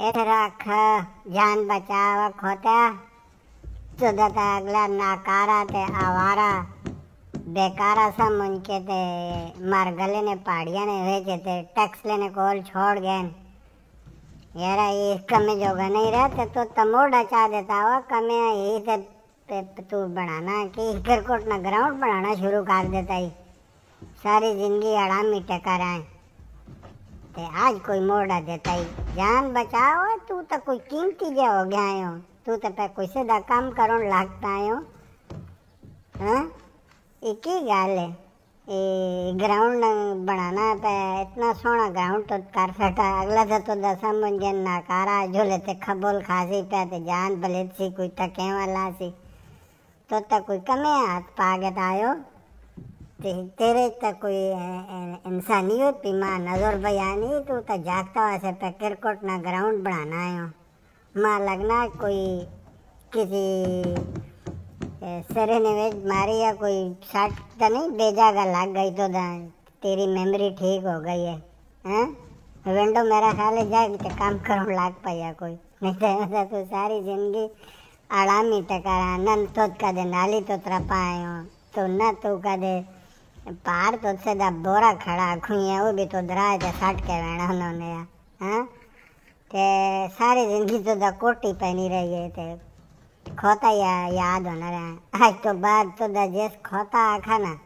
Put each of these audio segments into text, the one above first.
रख जान बचाव खोता। चुदता अगला नाकारा ते आवारा। बेकारा सा मुनके ते मार गले ने पहाड़िया ने वेचे ते टैक्स लेने कोल छोड़ गए यारा ये कमे जोगा नहीं रहते तो तमोड़ा चा देता हुआ कमे यही ते तू बनाना कि क्रिकेट ना ग्राउंड बनाना शुरू कर देता ही। सारी ज़िंदगी आरामी टका रहे ते आज कोई मोड़ा देता ही। जान बचाओ तू तो कोई कीमती जे हो गया हो तू तो पे कोई सीधा काम करो लगता है हाँ। एक ही गल है? ये ग्राउंड बनाना पे, इतना सोना ग्राउंड तो कर सका। अगला तो तो दसा मुंजन नाकारा, झोले ते खबोल खासी पे, ते जान बलेत सी, कोई तके वाला सी तो तक कोई कमे हाथ पागत आयो तेरे तक कोई इंसानियत माँ नज़र बयानी, तू तो जागता वैसे पे क्रिकेट ना ग्राउंड बनाना है माँ लगना कोई किसी सरे ने वेज मारी या कोई शर्ट तो नहीं, बेजागा लग गई तो तेरी मेमोरी ठीक हो गई है, हैं? विंडो मेरा ख्याल है जाए तो काम करो लाग पाया कोई। नहीं तो तो सारी ज़िंदगी आड़ामी टकारा नन तो कदे नाली तो त्रपायो तो न तू कदे पार तो सदा बोरा खड़ा खुइया वो भी तो दराज ते सट के वेणा उन्होंने हाँ? ते सारी ज़िंदगी तो दा कोटी पहनी रही है, ते खोता या, याद होना रहा आज तो बाद तो दा जिस खोता आखा ना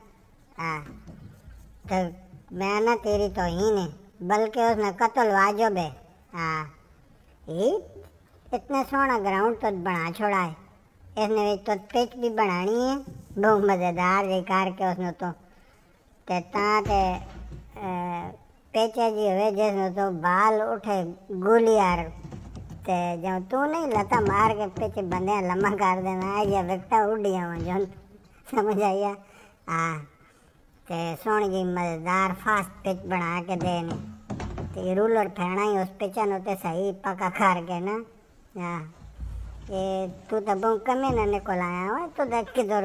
हाँ। तो मैं ना तेरी तो ही नहीं, बल्कि उसने कत्ल वाजब है हाँ। ये इतने सोना ग्राउंड तो बना छोड़ा है। इसने तो पिच भी बनानी है, बहुत मज़ेदार बेकार के उसने तो ते पेचे जी हुए जिसने तो बाल उठे गोलियार ते जो तू नहीं लता मार के पीछे बंदे लंबा कर देना है या विकटा उड़िया वहाँ जो समझ आइया हाँ ते सोनी जी मज़ेदार फास्ट पिच बना के देने ते रूलर फेरना ही उस पिचन होते सही पका कर के ना हाँ ये तू तो बहुत कमी ना निकल आया हुआ तो देख के किधर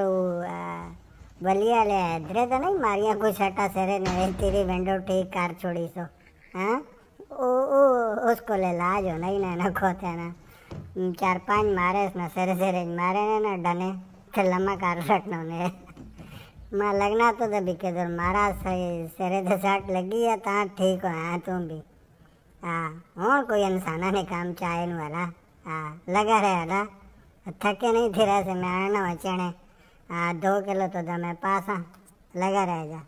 बलिया ले इधरे तो नहीं मारिया कोई सटा सेरे ने तेरी विंडो ठीक कर छोड़ी सो हाँ ओ ओ उसको ले ला जो नहीं ना ना खोते ना चार पाँच मारे उसने सेरे सेरे मारे ने ना डने फिर लंबा कर सकना ने माँ लगना तो दबी के दर मारा सही सेरे दे सट लगी है ता ठीक हो हाँ तुम भी हाँ और कोई इंसाना ने काम चाहे वाला हाँ लगा रहे ना थके नहीं थे रहे से मैं आना चने हाँ दो किलो तो दमे पासा लगा रहेगा।